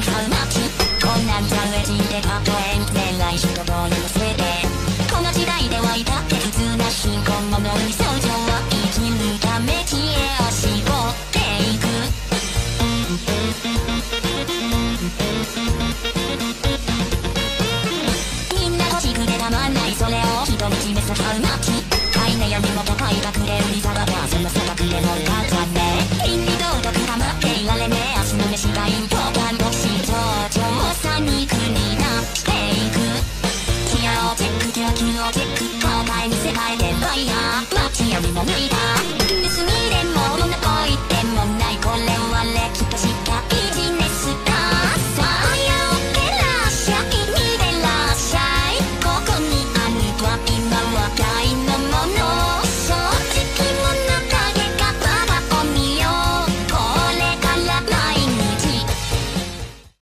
to how much こんなにダメージでたとえ恋愛人通りのせいでこの時代では至って普通な貧困の理想乗は生きるため知恵を絞っていく。みんな欲しくてたまんないそれを人に示すハウマッチ買い値よりも高い額ロジックで君ロジック課題に世界でファイヤー街も